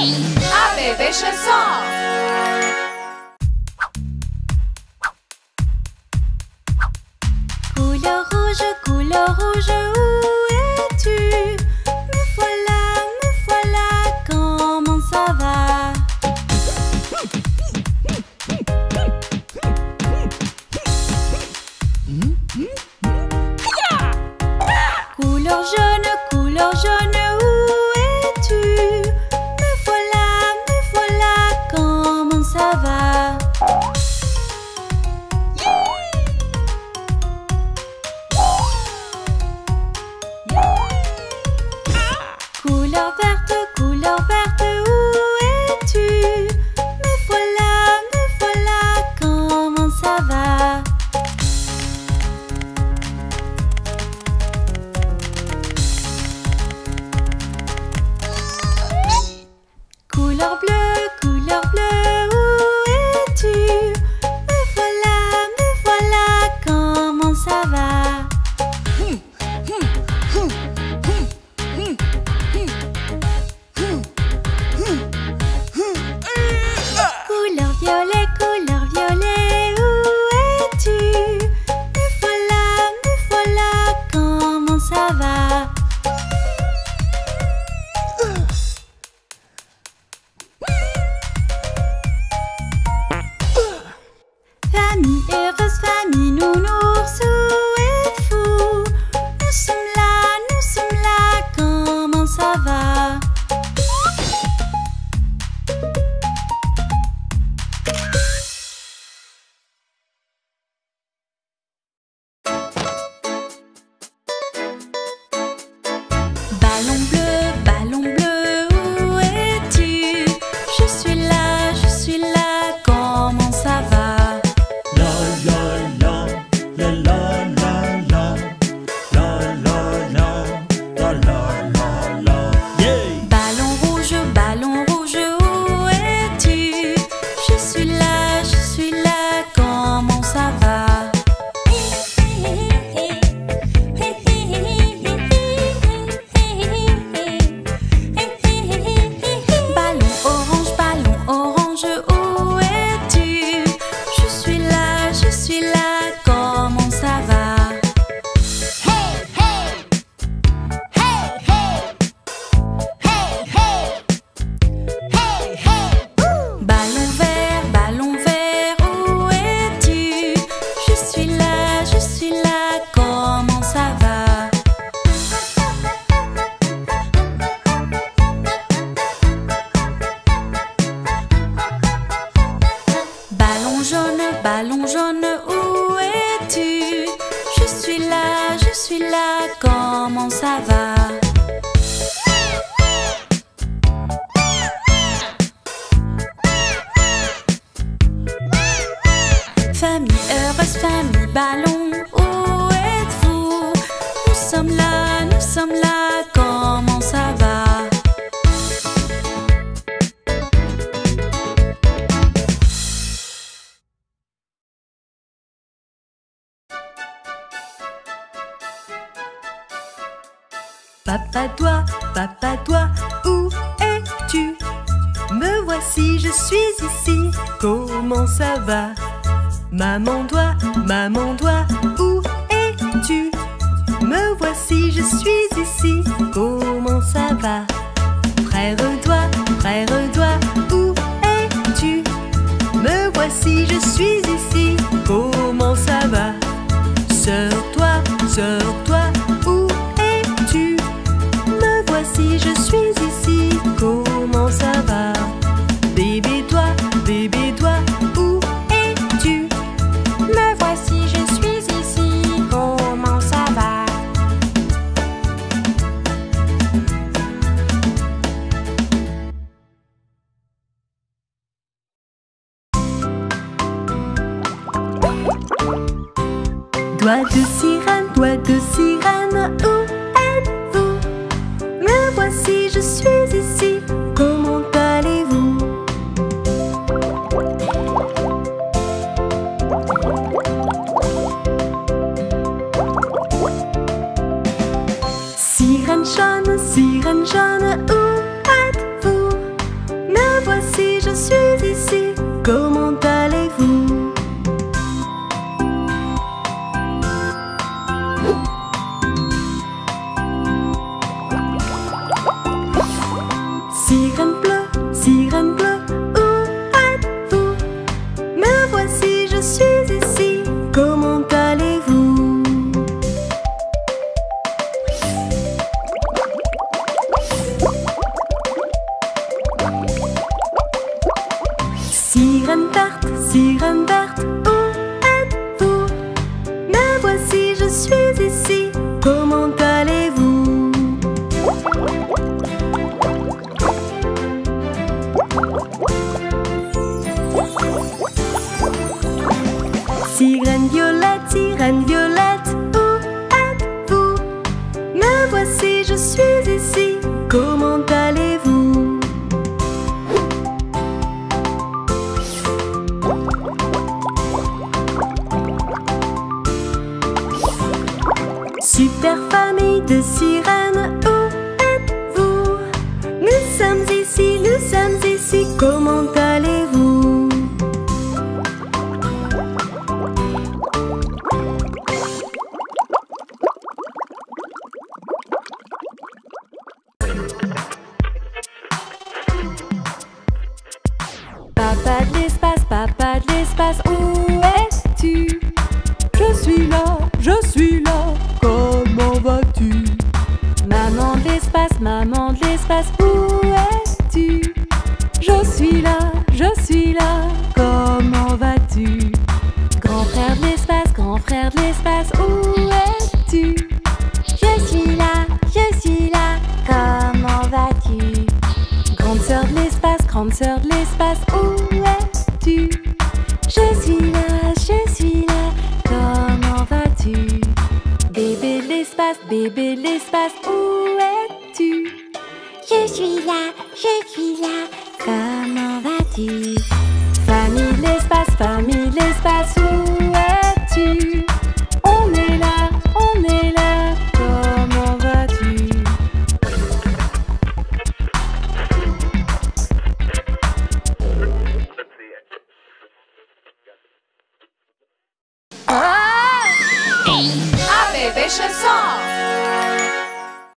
A bebê chanson. comment ça va Famille heureuse, famille ballon, où êtes-vous Nous sommes là. Papa toi, papa toi, où es-tu? Me voici, je suis ici, comment ça va? Maman doit, maman doit, où es-tu? Me voici, je suis ici, comment ça va? Frère doigt, frère doigt, où es-tu? Me voici, je suis ici Doigt de sirène, doigt de sirène, où êtes-vous? Me voici, je suis ici. Rendacht, sie rendacht. Comment allez-vous grande sœur de l'espace, où es-tu? Je suis là, je suis là, comment vas-tu? Bébé de l'espace, bébé de l'espace, où es-tu? Je suis là, je suis là, comment vas-tu?